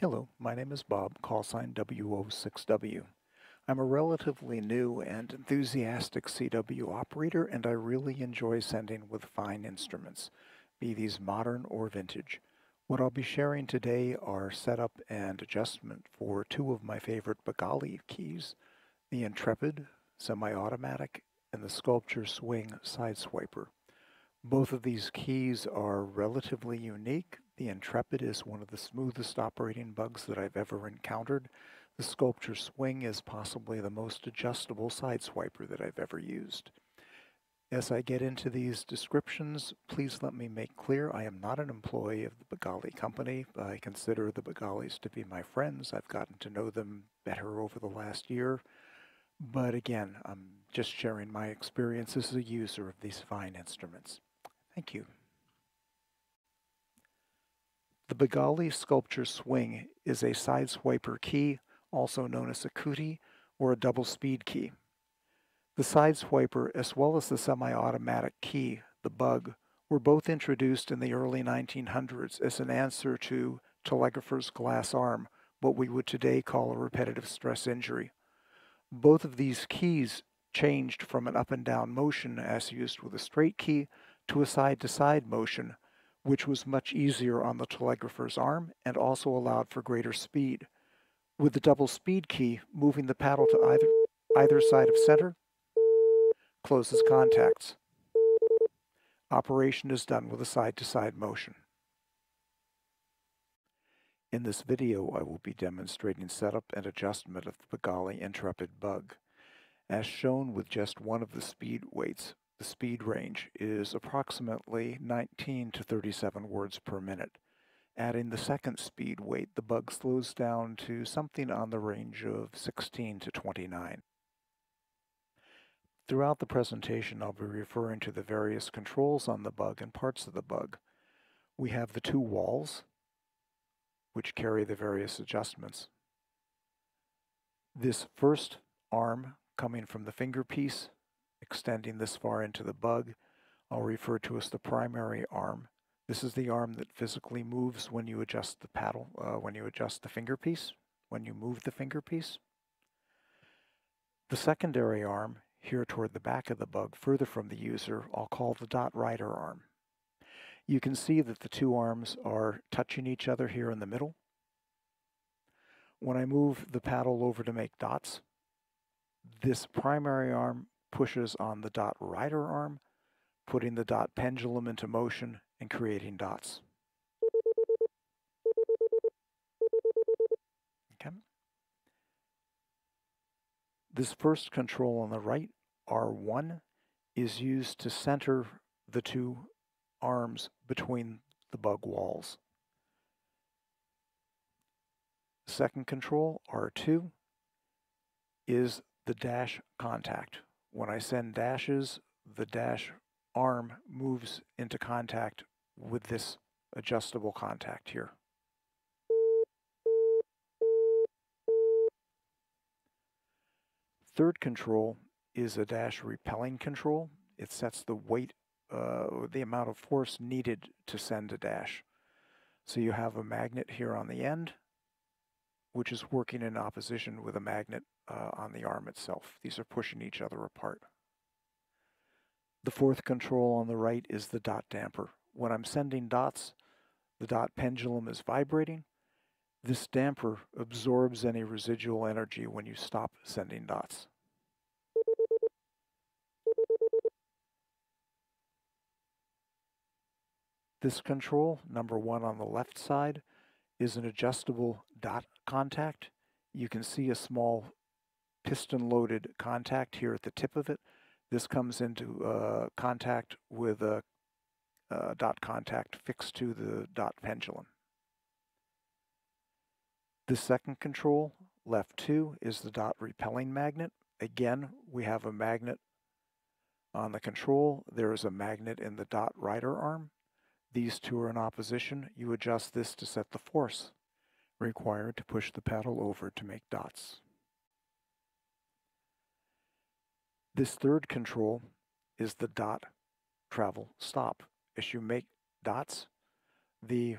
Hello, my name is Bob, call sign WO6W. I'm a relatively new and enthusiastic CW operator and I really enjoy sending with fine instruments, be these modern or vintage. What I'll be sharing today are setup and adjustment for two of my favorite Begali keys, the Intrepid semi-automatic and the Sculpture Swing Sideswiper. Both of these keys are relatively unique. The Intrepid is one of the smoothest operating bugs that I've ever encountered. The Sculpture Swing is possibly the most adjustable sideswiper that I've ever used. As I get into these descriptions, please let me make clear I am not an employee of the Begali company. I consider the Begalis to be my friends. I've gotten to know them better over the last year. But again, I'm just sharing my experience as a user of these fine instruments. Thank you. The Begali Sculpture Swing is a sideswiper key, also known as a cootie or a double speed key. The sideswiper, as well as the semi-automatic key, the bug, were both introduced in the early 1900s as an answer to telegrapher's glass arm, what we would today call a repetitive stress injury. Both of these keys changed from an up and down motion as used with a straight key to a side-to-side -side motion, which was much easier on the telegrapher's arm and also allowed for greater speed. With the double speed key, moving the paddle to either, either side of center closes contacts. Operation is done with a side-to-side -side motion. In this video, I will be demonstrating setup and adjustment of the Begali Intrepid bug. As shown with just one of the speed weights, the speed range is approximately 19 to 37 words per minute. Adding the second speed weight, the bug slows down to something on the range of 16 to 29. Throughout the presentation, I'll be referring to the various controls on the bug and parts of the bug. We have the two walls, which carry the various adjustments. This first arm coming from the fingerpiece, extending this far into the bug, I'll refer to as the primary arm. This is the arm that physically moves when you adjust the paddle, uh, when you adjust the fingerpiece, when you move the fingerpiece. The secondary arm here toward the back of the bug, further from the user, I'll call the dot rider arm. You can see that the two arms are touching each other here in the middle. When I move the paddle over to make dots, this primary arm pushes on the dot rider arm, putting the dot pendulum into motion and creating dots. Okay. This first control on the right, R1, is used to center the two arms between the bug walls. Second control, R2, is the dash contact. When I send dashes, the dash arm moves into contact with this adjustable contact here. Third control is a dash repelling control. It sets the weight, uh, the amount of force needed to send a dash. So you have a magnet here on the end, which is working in opposition with a magnet uh, on the arm itself. These are pushing each other apart. The fourth control on the right is the dot damper. When I'm sending dots, the dot pendulum is vibrating. This damper absorbs any residual energy when you stop sending dots. This control, number one on the left side, is an adjustable dot contact. You can see a small piston-loaded contact here at the tip of it. This comes into uh, contact with a uh, dot contact fixed to the dot pendulum. The second control, left 2, is the dot repelling magnet. Again, we have a magnet on the control. There is a magnet in the dot rider arm. These two are in opposition. You adjust this to set the force required to push the paddle over to make dots. This third control is the dot travel stop. As you make dots, the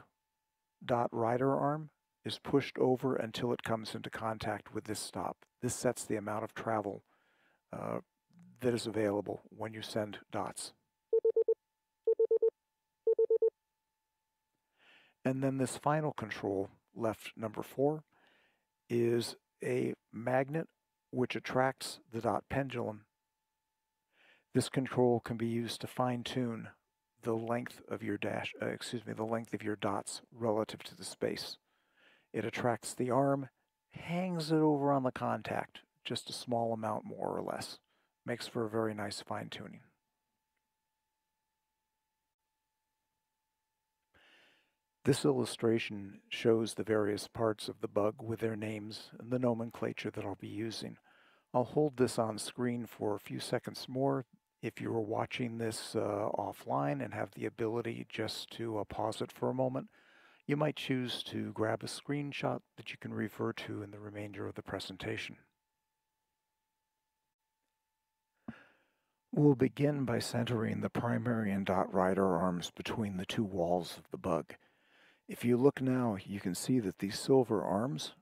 dot rider arm is pushed over until it comes into contact with this stop. This sets the amount of travel uh, that is available when you send dots. And then this final control, left number four, is a magnet which attracts the dot pendulum. This control can be used to fine-tune the length of your dash, uh, excuse me, the length of your dots relative to the space. It attracts the arm, hangs it over on the contact, just a small amount more or less. Makes for a very nice fine tuning. This illustration shows the various parts of the bug with their names and the nomenclature that I'll be using. I'll hold this on screen for a few seconds more if you are watching this uh, offline and have the ability just to uh, pause it for a moment, you might choose to grab a screenshot that you can refer to in the remainder of the presentation. We'll begin by centering the primary and dot rider arms between the two walls of the bug. If you look now, you can see that these silver arms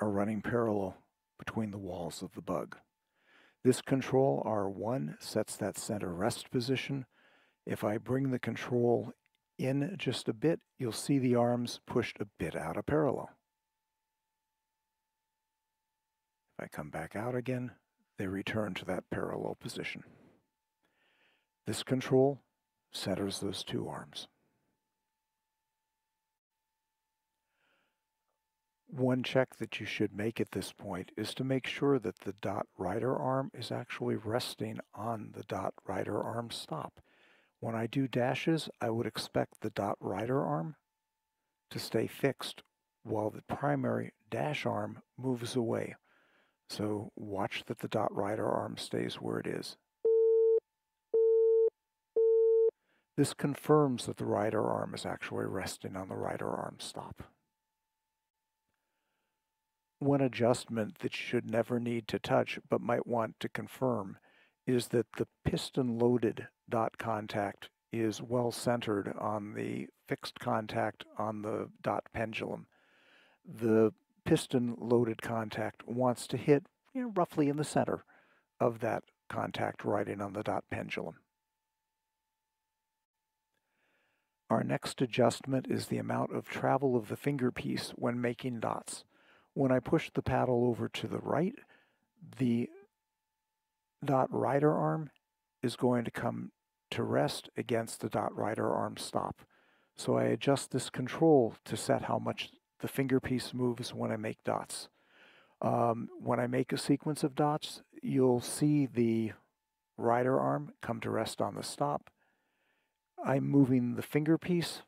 are running parallel between the walls of the bug. This control R1 sets that center rest position. If I bring the control in just a bit, you'll see the arms pushed a bit out of parallel. If I come back out again, they return to that parallel position. This control centers those two arms. One check that you should make at this point is to make sure that the dot rider arm is actually resting on the dot rider arm stop. When I do dashes, I would expect the dot rider arm to stay fixed while the primary dash arm moves away. So watch that the dot rider arm stays where it is. This confirms that the rider arm is actually resting on the rider arm stop. One adjustment that you should never need to touch but might want to confirm is that the piston loaded dot contact is well centered on the fixed contact on the dot pendulum. The piston loaded contact wants to hit you know, roughly in the center of that contact riding on the dot pendulum. Our next adjustment is the amount of travel of the fingerpiece when making dots. When I push the paddle over to the right, the dot rider arm is going to come to rest against the dot rider arm stop. So I adjust this control to set how much the finger piece moves when I make dots. Um, when I make a sequence of dots, you'll see the rider arm come to rest on the stop. I'm moving the finger piece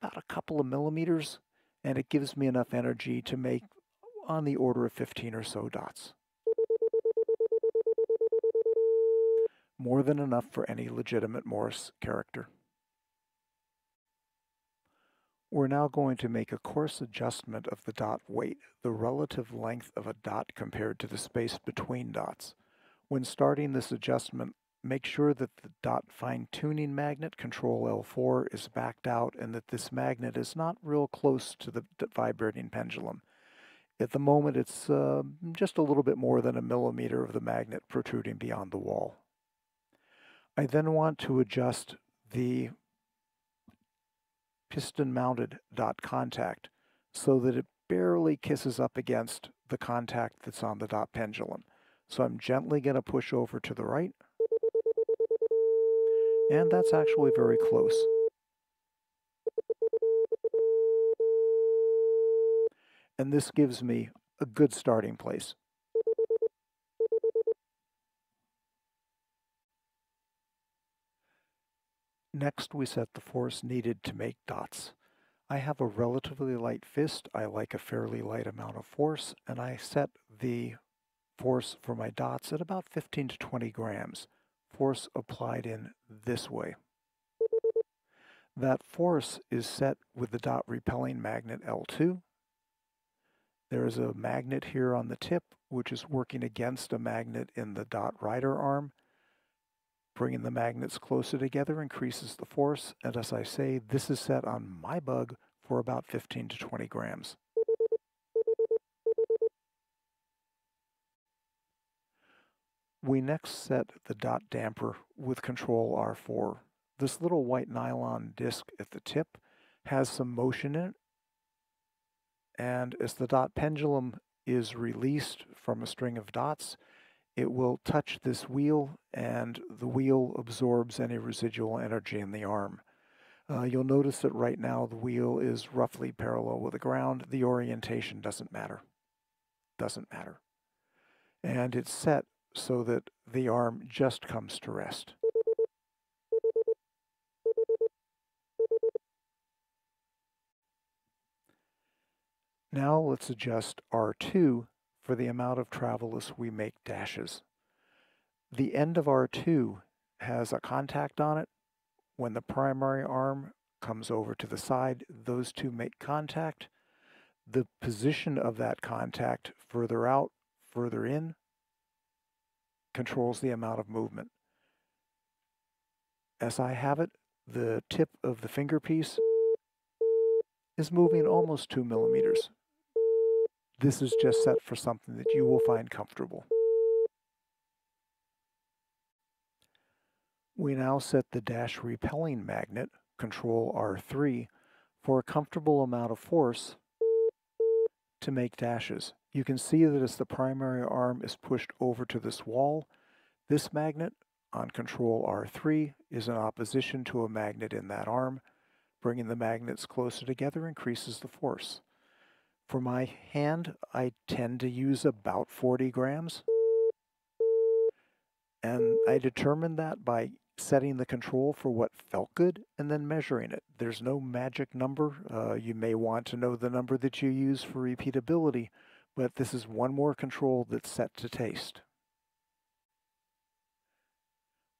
about a couple of millimeters, and it gives me enough energy to make on the order of 15 or so dots. More than enough for any legitimate Morse character. We're now going to make a coarse adjustment of the dot weight, the relative length of a dot compared to the space between dots. When starting this adjustment, make sure that the dot fine-tuning magnet, Control L4, is backed out and that this magnet is not real close to the vibrating pendulum. At the moment, it's uh, just a little bit more than a millimeter of the magnet protruding beyond the wall. I then want to adjust the piston-mounted dot contact so that it barely kisses up against the contact that's on the dot pendulum. So I'm gently going to push over to the right, and that's actually very close. And this gives me a good starting place. Next, we set the force needed to make dots. I have a relatively light fist. I like a fairly light amount of force, and I set the force for my dots at about 15 to 20 grams. Force applied in this way. That force is set with the dot repelling magnet L2, there is a magnet here on the tip, which is working against a magnet in the dot rider arm. Bringing the magnets closer together increases the force, and as I say, this is set on my bug for about 15 to 20 grams. We next set the dot damper with control R4. This little white nylon disc at the tip has some motion in it, and as the dot pendulum is released from a string of dots, it will touch this wheel and the wheel absorbs any residual energy in the arm. Uh, you'll notice that right now the wheel is roughly parallel with the ground. The orientation doesn't matter. Doesn't matter. And it's set so that the arm just comes to rest. Now let's adjust R2 for the amount of travel as we make dashes. The end of R2 has a contact on it. When the primary arm comes over to the side, those two make contact. The position of that contact further out, further in, controls the amount of movement. As I have it, the tip of the fingerpiece is moving almost two millimeters. This is just set for something that you will find comfortable. We now set the dash repelling magnet, control R3, for a comfortable amount of force to make dashes. You can see that as the primary arm is pushed over to this wall, this magnet on control R3 is in opposition to a magnet in that arm. Bringing the magnets closer together increases the force. For my hand, I tend to use about 40 grams. And I determined that by setting the control for what felt good and then measuring it. There's no magic number. Uh, you may want to know the number that you use for repeatability, but this is one more control that's set to taste.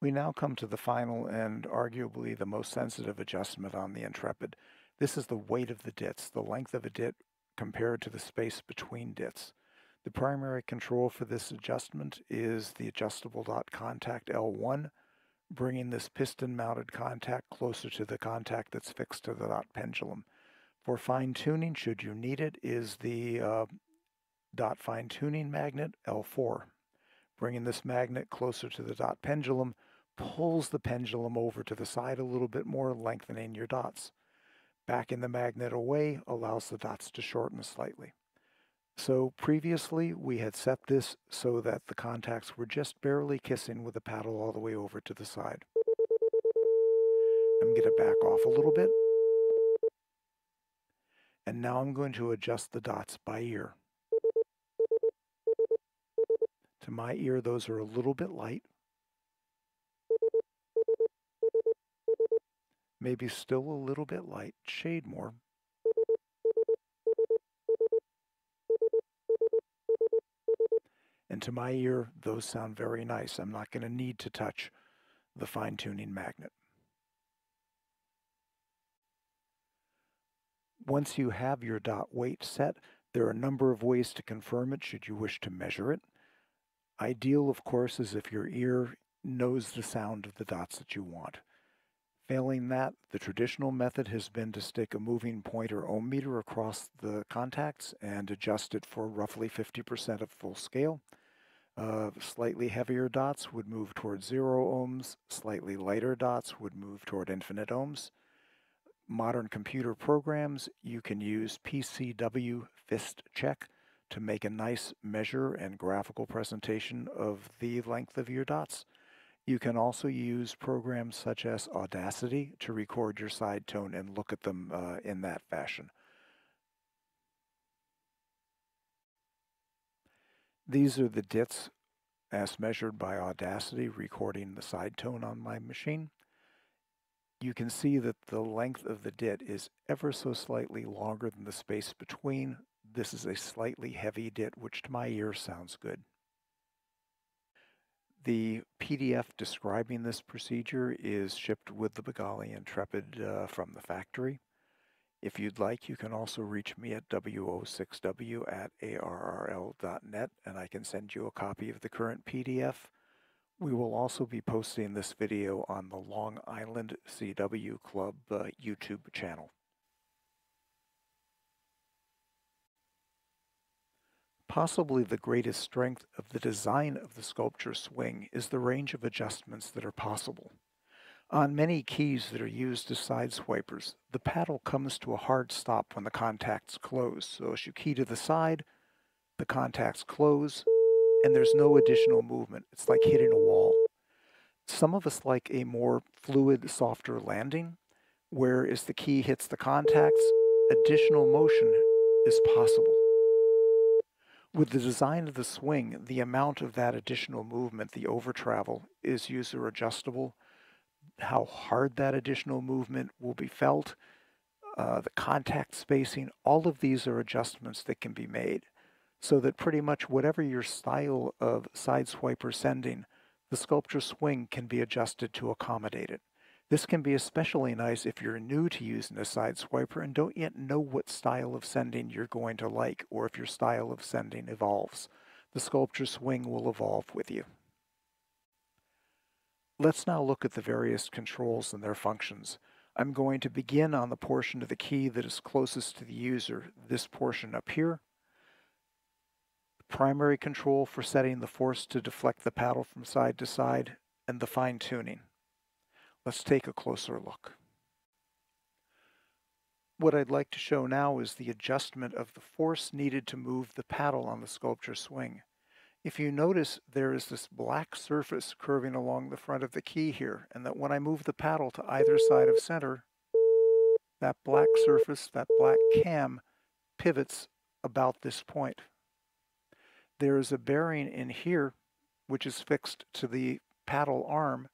We now come to the final and arguably the most sensitive adjustment on the Intrepid. This is the weight of the dits. The length of a dit compared to the space between dits. The primary control for this adjustment is the adjustable dot contact L1, bringing this piston-mounted contact closer to the contact that's fixed to the dot pendulum. For fine-tuning, should you need it, is the uh, dot fine-tuning magnet L4. Bringing this magnet closer to the dot pendulum pulls the pendulum over to the side a little bit more, lengthening your dots. Backing the magnet away allows the dots to shorten slightly. So previously we had set this so that the contacts were just barely kissing with the paddle all the way over to the side. I'm going to back off a little bit. And now I'm going to adjust the dots by ear. To my ear, those are a little bit light. Maybe still a little bit light, shade more. And to my ear, those sound very nice. I'm not going to need to touch the fine-tuning magnet. Once you have your dot weight set, there are a number of ways to confirm it should you wish to measure it. Ideal, of course, is if your ear knows the sound of the dots that you want. Failing that, the traditional method has been to stick a moving pointer ohm meter across the contacts and adjust it for roughly 50% of full scale. Uh, slightly heavier dots would move toward zero ohms, slightly lighter dots would move toward infinite ohms. Modern computer programs, you can use PCW fist check to make a nice measure and graphical presentation of the length of your dots. You can also use programs such as Audacity to record your side tone and look at them uh, in that fashion. These are the dits as measured by Audacity recording the side tone on my machine. You can see that the length of the dit is ever so slightly longer than the space between. This is a slightly heavy dit, which to my ear sounds good. The PDF describing this procedure is shipped with the Begali Intrepid uh, from the factory. If you'd like, you can also reach me at wo6w at arrl.net and I can send you a copy of the current PDF. We will also be posting this video on the Long Island CW Club uh, YouTube channel. Possibly the greatest strength of the design of the sculpture swing is the range of adjustments that are possible. On many keys that are used as side swipers, the paddle comes to a hard stop when the contacts close. So as you key to the side, the contacts close, and there's no additional movement. It's like hitting a wall. Some of us like a more fluid, softer landing, where as the key hits the contacts, additional motion is possible. With the design of the swing, the amount of that additional movement, the over travel, is user adjustable how hard that additional movement will be felt, uh, the contact spacing, all of these are adjustments that can be made so that pretty much whatever your style of side swiper sending, the sculpture swing can be adjusted to accommodate it. This can be especially nice if you're new to using a side swiper and don't yet know what style of sending you're going to like or if your style of sending evolves. The sculpture swing will evolve with you. Let's now look at the various controls and their functions. I'm going to begin on the portion of the key that is closest to the user, this portion up here. Primary control for setting the force to deflect the paddle from side to side, and the fine tuning. Let's take a closer look. What I'd like to show now is the adjustment of the force needed to move the paddle on the sculpture swing. If you notice, there is this black surface curving along the front of the key here, and that when I move the paddle to either side of center, that black surface, that black cam, pivots about this point. There is a bearing in here, which is fixed to the paddle arm,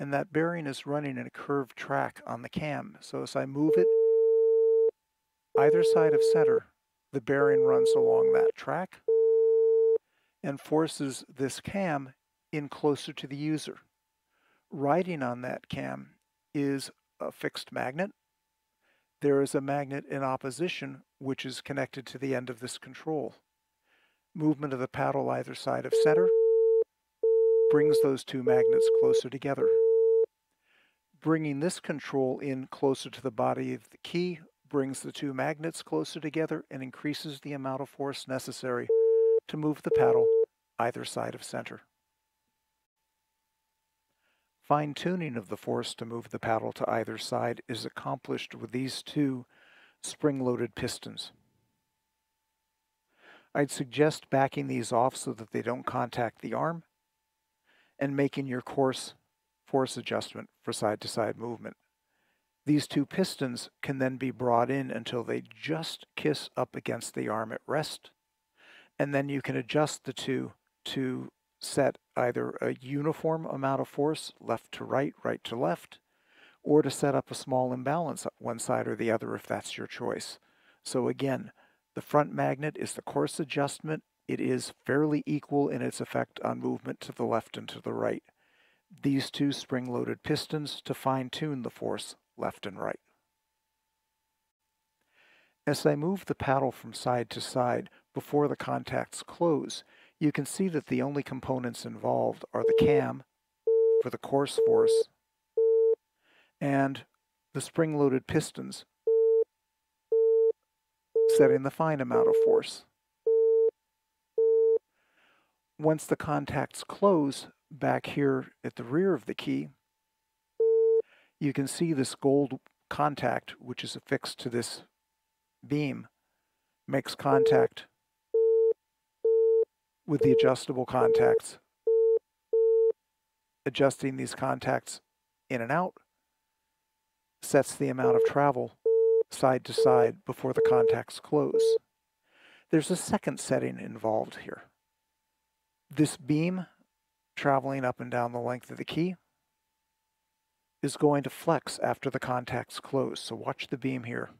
and that bearing is running in a curved track on the cam. So as I move it either side of center, the bearing runs along that track and forces this cam in closer to the user. Riding on that cam is a fixed magnet. There is a magnet in opposition which is connected to the end of this control. Movement of the paddle either side of center brings those two magnets closer together. Bringing this control in closer to the body of the key brings the two magnets closer together and increases the amount of force necessary to move the paddle either side of center. Fine tuning of the force to move the paddle to either side is accomplished with these two spring-loaded pistons. I'd suggest backing these off so that they don't contact the arm and making your coarse force adjustment for side-to-side -side movement. These two pistons can then be brought in until they just kiss up against the arm at rest and then you can adjust the two to set either a uniform amount of force left to right, right to left, or to set up a small imbalance one side or the other if that's your choice. So again, the front magnet is the coarse adjustment. It is fairly equal in its effect on movement to the left and to the right. These two spring-loaded pistons to fine-tune the force left and right. As I move the paddle from side to side, before the contacts close, you can see that the only components involved are the cam for the coarse force and the spring-loaded pistons setting the fine amount of force. Once the contacts close back here at the rear of the key, you can see this gold contact, which is affixed to this beam, makes contact with the adjustable contacts. Adjusting these contacts in and out sets the amount of travel side to side before the contacts close. There's a second setting involved here. This beam traveling up and down the length of the key is going to flex after the contacts close. So watch the beam here.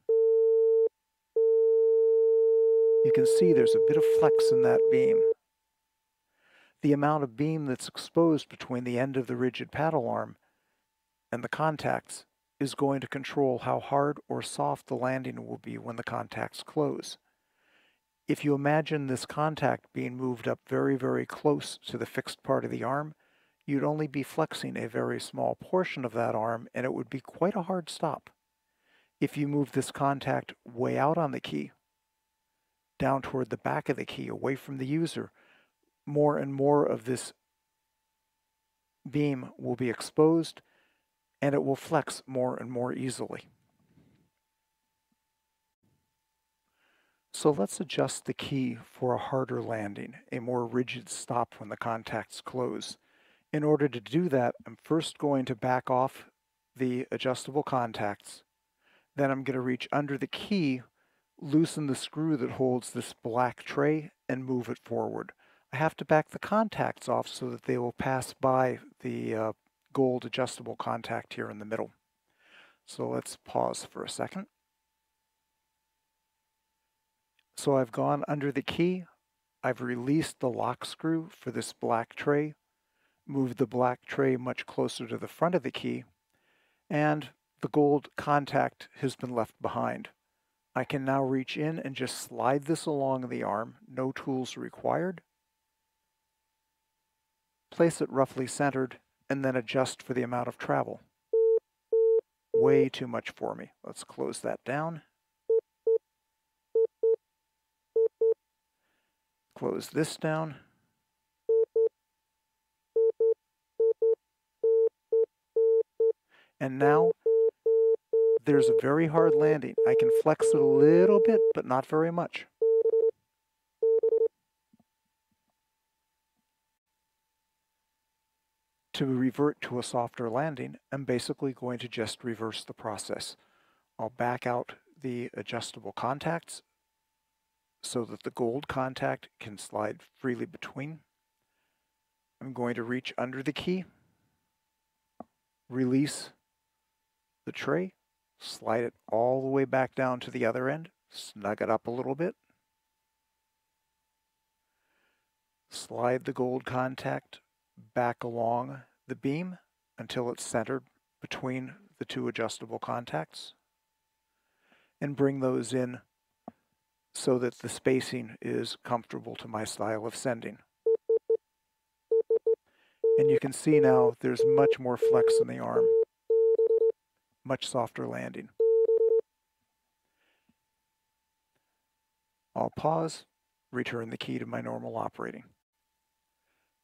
You can see there's a bit of flex in that beam the amount of beam that's exposed between the end of the rigid paddle arm and the contacts is going to control how hard or soft the landing will be when the contacts close. If you imagine this contact being moved up very, very close to the fixed part of the arm, you'd only be flexing a very small portion of that arm and it would be quite a hard stop. If you move this contact way out on the key, down toward the back of the key, away from the user, more and more of this beam will be exposed and it will flex more and more easily. So let's adjust the key for a harder landing, a more rigid stop when the contacts close. In order to do that, I'm first going to back off the adjustable contacts. Then I'm going to reach under the key, loosen the screw that holds this black tray, and move it forward. I have to back the contacts off so that they will pass by the uh, gold adjustable contact here in the middle. So let's pause for a second. So I've gone under the key, I've released the lock screw for this black tray, moved the black tray much closer to the front of the key, and the gold contact has been left behind. I can now reach in and just slide this along the arm, no tools required. Place it roughly centered and then adjust for the amount of travel. Way too much for me. Let's close that down. Close this down. And now there's a very hard landing. I can flex it a little bit, but not very much. To revert to a softer landing, I'm basically going to just reverse the process. I'll back out the adjustable contacts so that the gold contact can slide freely between. I'm going to reach under the key, release the tray, slide it all the way back down to the other end, snug it up a little bit, slide the gold contact back along the beam until it's centered between the two adjustable contacts and bring those in so that the spacing is comfortable to my style of sending. And you can see now there's much more flex in the arm, much softer landing. I'll pause, return the key to my normal operating.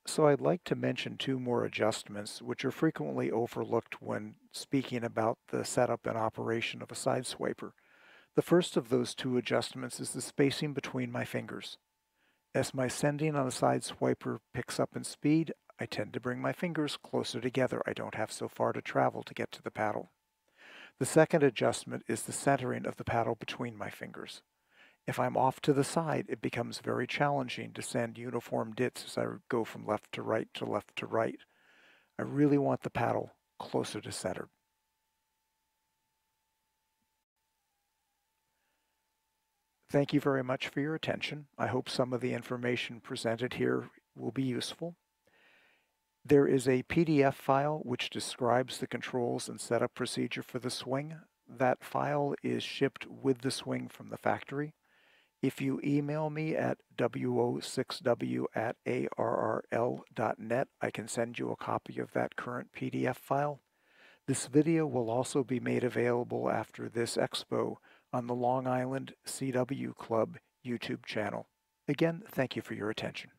So I'd like to mention two more adjustments which are frequently overlooked when speaking about the setup and operation of a side swiper. The first of those two adjustments is the spacing between my fingers. As my sending on the side swiper picks up in speed, I tend to bring my fingers closer together. I don't have so far to travel to get to the paddle. The second adjustment is the centering of the paddle between my fingers. If I'm off to the side, it becomes very challenging to send uniform dits as I go from left to right to left to right. I really want the paddle closer to center. Thank you very much for your attention. I hope some of the information presented here will be useful. There is a PDF file which describes the controls and setup procedure for the swing. That file is shipped with the swing from the factory. If you email me at wo6w at arrl.net, I can send you a copy of that current PDF file. This video will also be made available after this expo on the Long Island CW Club YouTube channel. Again, thank you for your attention.